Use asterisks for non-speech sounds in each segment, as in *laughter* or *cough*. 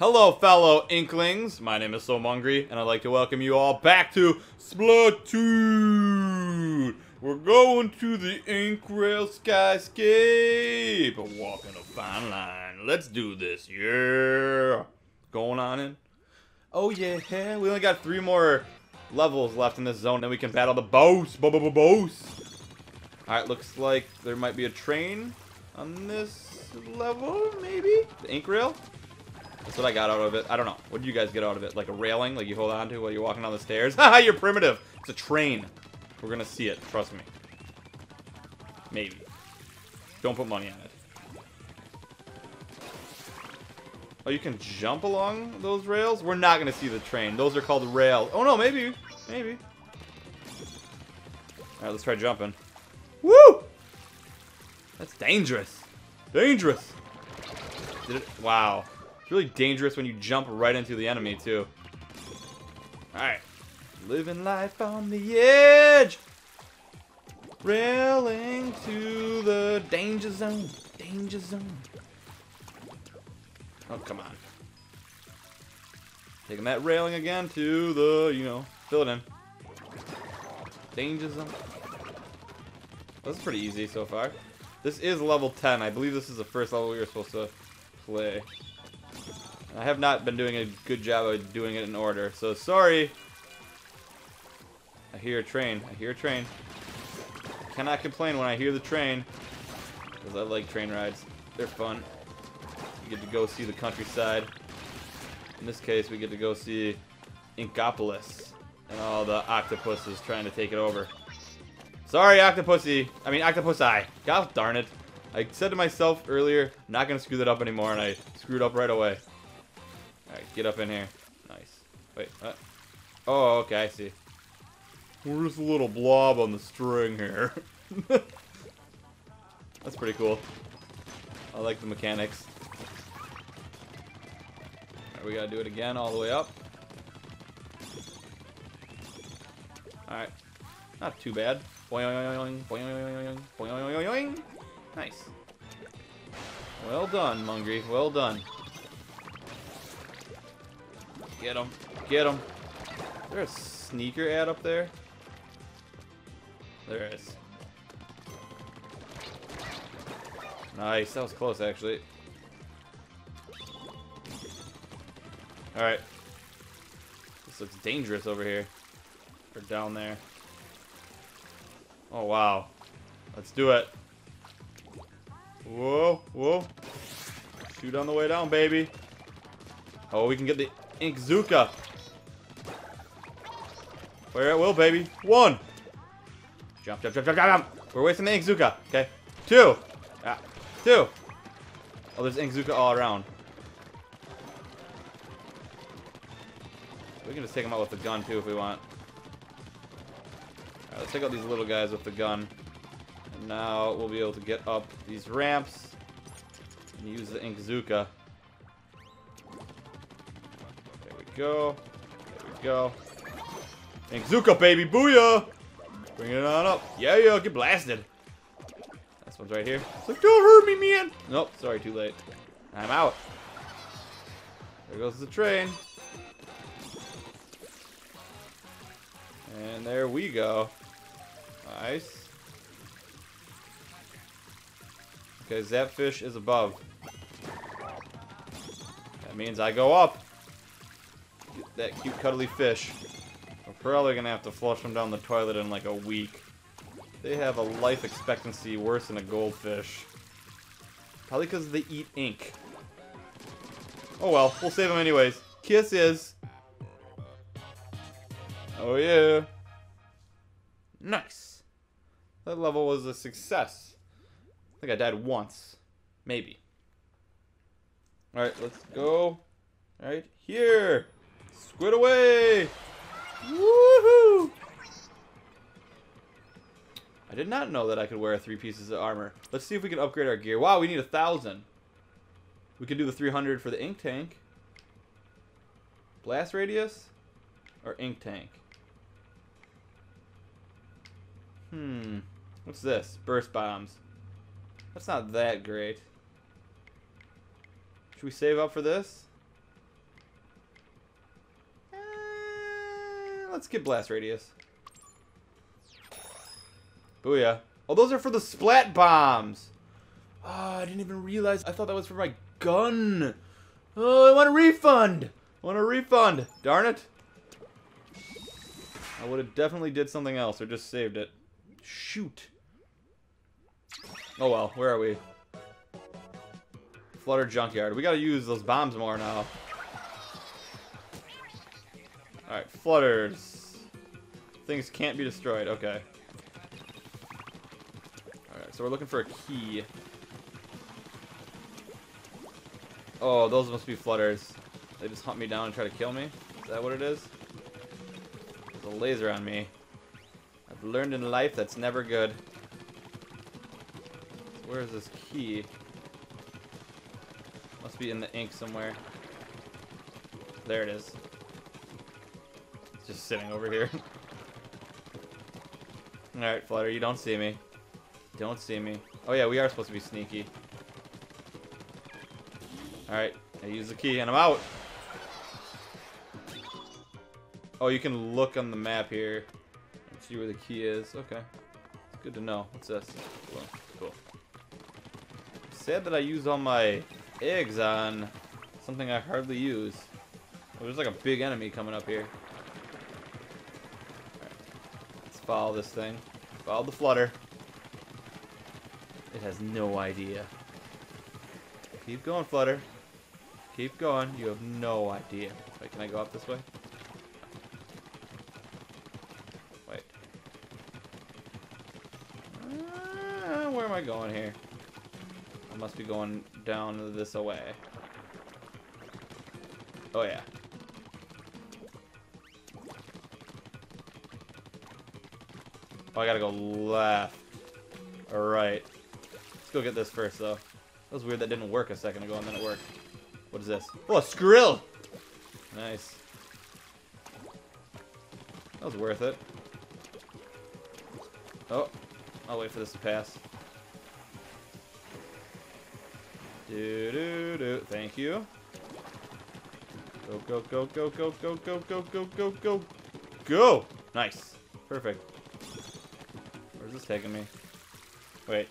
Hello, fellow Inklings. My name is Sooo Mungry, and I'd like to welcome you all back to Splatoon. We're going to the Inkrail Skyscape, walking a fine line. Let's do this, yeah. Going on in. Oh yeah, we only got three more levels left in this zone, then we can battle the boss. Bo -bo -bo boss. All right, looks like there might be a train on this level, maybe the ink rail. That's what I got out of it. I don't know. What did you guys get out of it? Like a railing, like you hold on to while you're walking down the stairs? Haha, *laughs* you're primitive. It's a train. We're gonna see it. Trust me. Maybe. Don't put money on it. Oh, you can jump along those rails? We're not gonna see the train. Those are called rails. Oh no, maybe. Maybe. Alright, let's try jumping. Woo! That's dangerous. Dangerous. It? Wow. It's really dangerous when you jump right into the enemy, too. Alright. Living life on the edge. Railing to the danger zone. Danger zone. Oh, come on. Taking that railing again to the, you know, fill it in. Danger zone. This is pretty easy so far. This is level 10. I believe this is the first level we were supposed to play. I have not been doing a good job of doing it in order, so sorry. I hear a train. I hear a train. Cannot complain when I hear the train. Because I like train rides. They're fun. You get to go see the countryside. In this case, we get to go see Inkopolis. And all the octopuses trying to take it over. Sorry, Octopussy. I mean, Octopusi. God darn it. I said to myself earlier, not going to screw that up anymore, and I screwed up right away. Get up in here. Nice. Wait? Oh, okay, I see. We're just a little blob on the string here. *laughs* That's pretty cool. I like the mechanics. Alright, we gotta do it again all the way up. Alright. Not too bad. Boing, boing, boing, nice. Well done, Mungry. Well done. Get him. Get him. Is there a sneaker ad up there? There is. Nice. That was close, actually. Alright. This looks dangerous over here. Or down there. Oh, wow. Let's do it. Whoa, whoa. Shoot on the way down, baby. Oh, we can get the Inkzooka. Where it will, baby. One. Jump, jump, jump, jump, jump. We're wasting the Inkzooka. Okay. Two. Ah. Two. Oh, there's Inkzooka all around. We can just take them out with the gun, too, if we want. Alright, let's take out these little guys with the gun. And now we'll be able to get up these ramps and use the Inkzooka. Go. There we go. And Inkzooka, baby! Booyah! Bring it on up. Yeah, yeah, get blasted. This one's right here. It's like, don't hurt me, man! Nope, sorry, too late. I'm out. There goes the train. And there we go. Nice. Okay, Zapfish is above. That means I go up. That cute cuddly fish. We're probably gonna have to flush them down the toilet in like a week. They have a life expectancy worse than a goldfish. Probably because they eat ink. Oh well, we'll save them anyways. Kisses. Oh yeah. Nice. That level was a success. I think I died once. Maybe. Alright, let's go. Right here. Squid away. Woohoo! I did not know that I could wear three pieces of armor. Let's see if we can upgrade our gear. Wow, we need a thousand. We can do the 300 for the ink tank. Blast radius or ink tank? Hmm. What's this? Burst bombs. That's not that great. Should we save up for this? Let's get blast radius. Oh, Booyah. Oh, those are for the splat bombs. Oh, I didn't even realize. I thought that was for my gun. Oh, I want a refund. I want a refund. Darn it. I would have definitely did something else or just saved it. Shoot. Oh well, where are we? Flooder Junkyard. We gotta use those bombs more now. Alright, Flooders. Things can't be destroyed. Okay. Alright, so we're looking for a key. Oh, those must be Flooders. They just hunt me down and try to kill me? Is that what it is? There's a laser on me. I've learned in life that's never good. Where is this key? Must be in the ink somewhere. There it is. Just sitting over here. *laughs* Alright, Flooder, you don't see me. Don't see me. Oh yeah, we are supposed to be sneaky. Alright, I use the key and I'm out. Oh, you can look on the map here and see where the key is. Okay. It's good to know. What's this? Cool. cool. Sad that I use all my eggs on something I hardly use. Oh, there's like a big enemy coming up here. Right. Let's follow this thing. Follow the flooder. It has no idea. Keep going, Flooder. Keep going. You have no idea. Wait, can I go up this way? Wait. Uh, where am I going here? I must be going down this away. Oh, yeah. Oh, I gotta go left. Alright. Let's go get this first, though. That was weird that didn't work a second ago, and then it worked. What is this? Oh, a Skrill! Nice. That was worth it. Oh, I'll wait for this to pass. Do do do. Thank you. Go go go go go go go go go go go go. Nice. Perfect. Where's this taking me? Wait.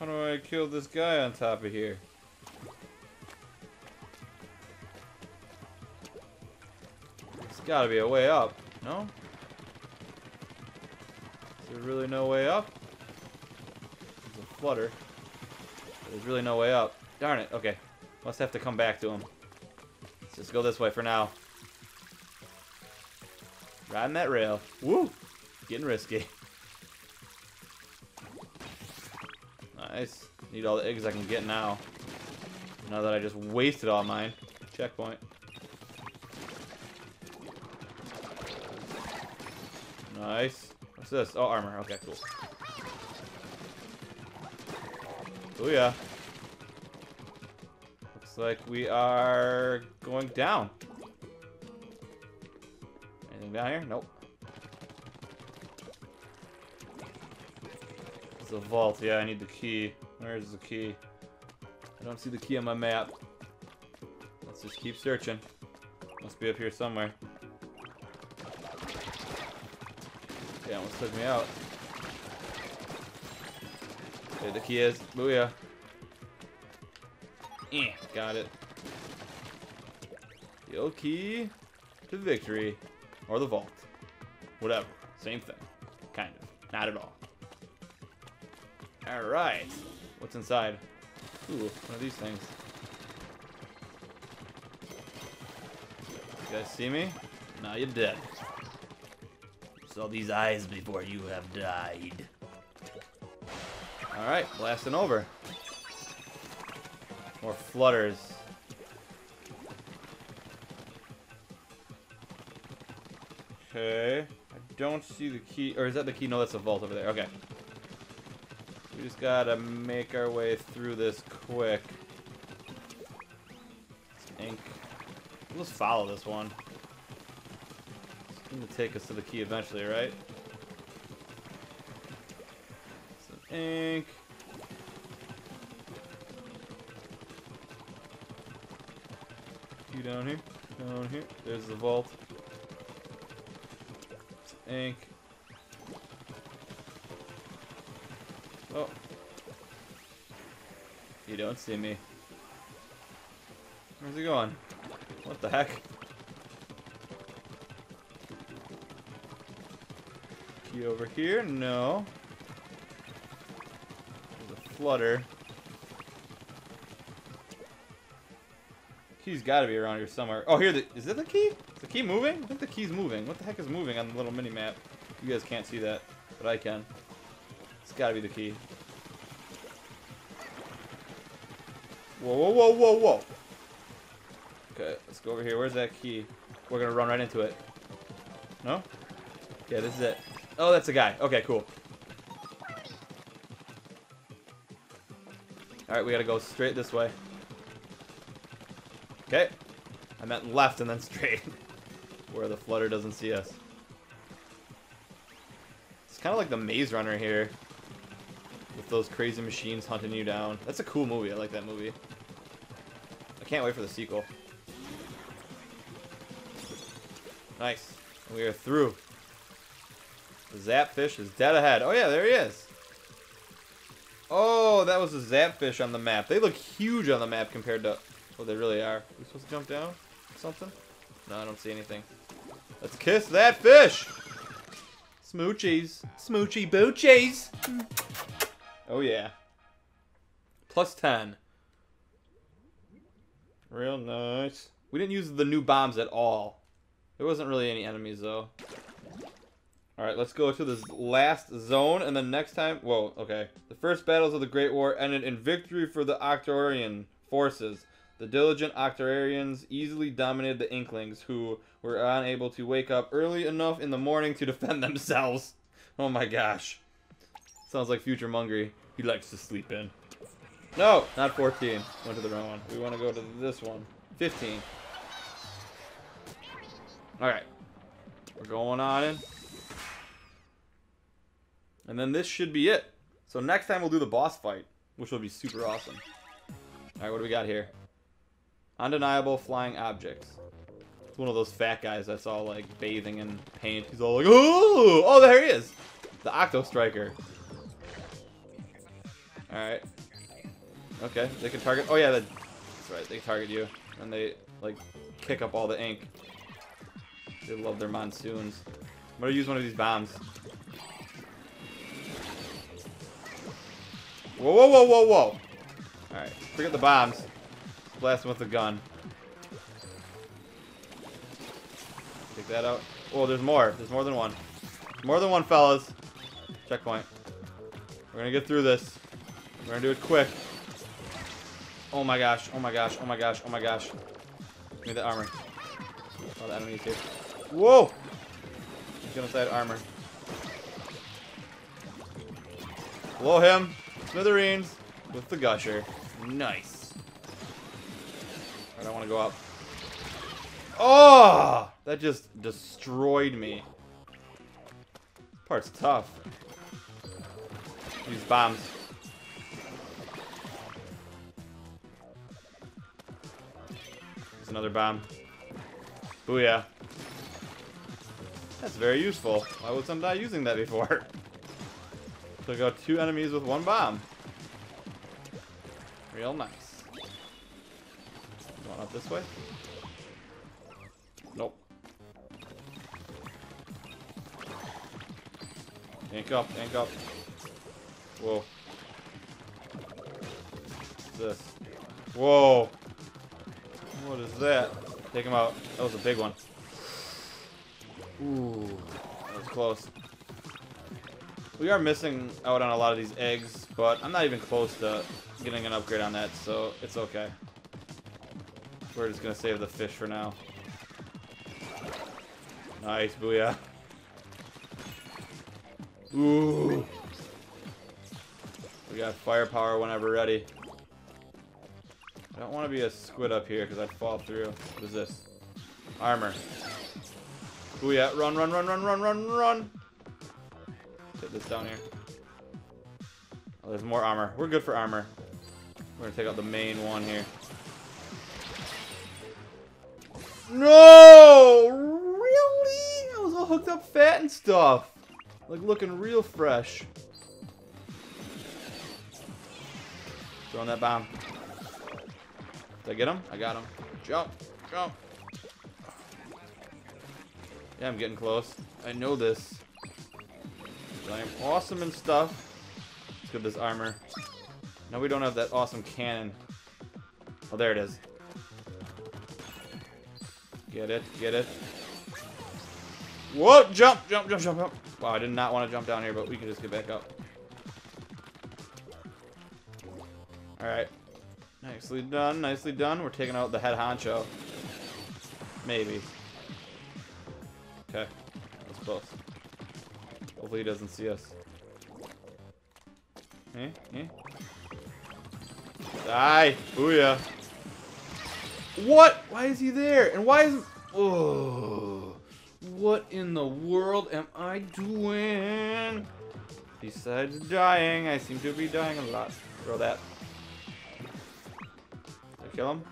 How do I kill this guy on top of here? There's gotta be a way up, no? Is there really no way up? There's a flooder. There's really no way up. Darn it, okay. Must have to come back to him. Let's just go this way for now. Riding that rail. Woo! Getting risky. Nice. Need all the eggs I can get now. Now that I just wasted all mine. Checkpoint. Nice. What's this? Oh, armor. Okay, cool. Oh, yeah. Looks like we are going down. Down here? Nope. It's a vault. Yeah, I need the key. Where is the key? I don't see the key on my map. Let's just keep searching. Must be up here somewhere. Yeah, almost took me out. There the key is. Booyah. Eh, got it. The key to victory. Or the vault. Whatever. Same thing. Kind of. Not at all. Alright. What's inside? Ooh, one of these things. You guys see me? Now you're dead. Saw these eyes before you have died. Alright, blasting over. More flooders. Okay. I don't see the key. Or is that the key? No, that's the vault over there. Okay. We just gotta make our way through this quick. Ink. We'll just follow this one. It's gonna take us to the key eventually, right? Some ink. You down here? Down here. There's the vault. Ink. Oh. You don't see me. Where's he going? What the heck? Key over here? No. There's a flooder. Key's gotta be around here somewhere. Oh, here, the, is it the key? The key moving? I think the key's moving. What the heck is moving on the little mini map? You guys can't see that, but I can. It's gotta be the key. Whoa, whoa, whoa, whoa, whoa. Okay, let's go over here. Where's that key? We're gonna run right into it. No? Yeah, this is it. Oh, that's a guy. Okay, cool. Alright, we gotta go straight this way. Okay. I meant left and then *laughs* straight. Where the flooder doesn't see us. It's kind of like the Maze Runner here. With those crazy machines hunting you down. That's a cool movie. I like that movie. I can't wait for the sequel. Nice. We are through. The Zapfish is dead ahead. Oh yeah, there he is. Oh, that was a Zapfish on the map. They look huge on the map compared to what they really are. Are we supposed to jump down? Something? No, I don't see anything. Let's kiss that fish! Smoochies. Smoochy boochies! Oh yeah. Plus 10. Real nice. We didn't use the new bombs at all. There wasn't really any enemies though. Alright, let's go to this last zone, and then next time... Whoa, okay. The first battles of the Great War ended in victory for the Octarian forces. The diligent Octarians easily dominated the Inklings, who were unable to wake up early enough in the morning to defend *laughs* themselves. Oh my gosh. Sounds like future Mungry. He likes to sleep in. No, not 14. Went to the wrong one. We want to go to this one. 15. Alright. We're going on in. And then this should be it. So next time we'll do the boss fight, which will be super awesome. Alright, what do we got here? Undeniable flying objects. It's one of those fat guys that's all like bathing in paint. He's all like, oh, oh, there he is. The Octo Striker. Alright. Okay, they can target. Oh, yeah, that's right. They target you. And they, like, kick up all the ink. They love their monsoons. I'm gonna use one of these bombs. Whoa, whoa, whoa, whoa, whoa. Alright, forget the bombs. Blast him with the gun. Take that out. Oh, there's more. There's more than one. More than one, fellas. Checkpoint. We're gonna get through this. We're gonna do it quick. Oh my gosh, oh my gosh, oh my gosh, oh my gosh. Give me the armor. Oh, the enemies here. Whoa! Genocide armor. Blow him. Smithereens with the gusher. Nice. To go up. Oh! That just destroyed me. Part's tough. Use bombs. There's another bomb. Booyah. That's very useful. Why wasn't I using that before? *laughs* Took out two enemies with one bomb. Real nice. Up this way? Nope. Ink up, ink up. Whoa. What's this? Whoa. What is that? Take him out. That was a big one. Ooh. That was close. We are missing out on a lot of these eggs, but I'm not even close to getting an upgrade on that, so it's okay. We're just gonna save the fish for now. Nice, booyah. Ooh. We got firepower whenever ready. I don't want to be a squid up here because I'd fall through. What is this? Armor. Booyah. Run, run, run, run, run, run, run. Put this down here. Oh, there's more armor. We're good for armor. We're gonna take out the main one here. No! Really? I was all hooked up fat and stuff. Like looking real fresh. Throwing that bomb. Did I get him? I got him. Jump. Jump. Yeah, I'm getting close. I know this. I am awesome and stuff. Let's get this armor. No, we don't have that awesome cannon. Oh, there it is. Get it, get it. Whoa, jump, jump, jump, jump, jump. Wow, I did not want to jump down here, but we can just get back up. Alright. Nicely done, nicely done. We're taking out the head honcho. Maybe. Okay. That's close. Hopefully he doesn't see us. Eh? Eh? Die! Booyah! What? Why is he there? And why is... Oh... What in the world am I doing? Besides dying, I seem to be dying a lot. Throw that. Did I kill him?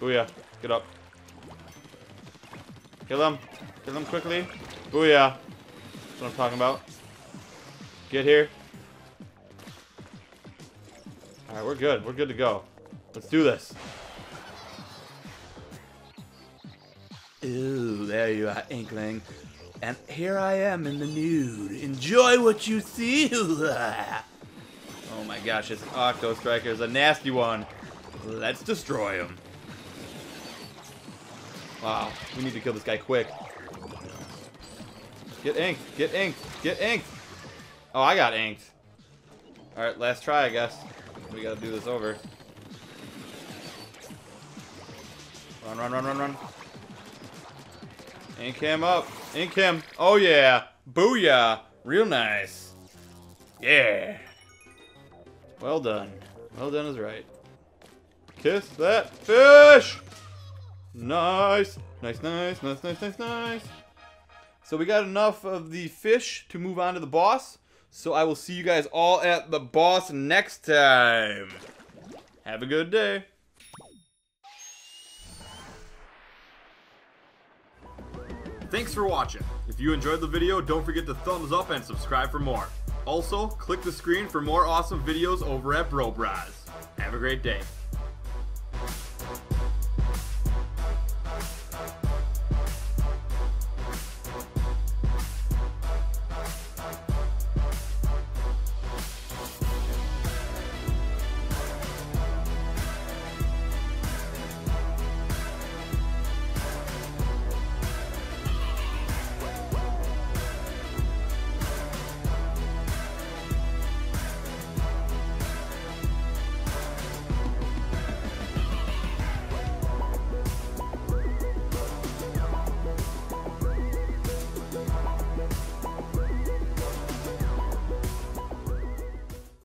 Booyah. Get up. Kill him. Kill him quickly. Booyah. That's what I'm talking about. Get here. Alright, we're good. We're good to go. Let's do this. Ooh, there you are, Inkling. And here I am in the nude. Enjoy what you see. *laughs* oh my gosh, this Octo Striker is a nasty one. Let's destroy him. Wow, we need to kill this guy quick. Get inked, get inked, get inked. Oh, I got inked. Alright, last try, I guess. We gotta do this over. Run, run, run, run, run. Ink him up. Ink him. Oh, yeah. Booyah. Real nice. Yeah. Well done. Well done is right. Kiss that fish. Nice. Nice, nice, nice, nice, nice, nice. So we got enough of the fish to move on to the boss. So I will see you guys all at the boss next time. Have a good day. Thanks for watching. If you enjoyed the video, don't forget to thumbs up and subscribe for more. Also, click the screen for more awesome videos over at Bro Brahs. Have a great day.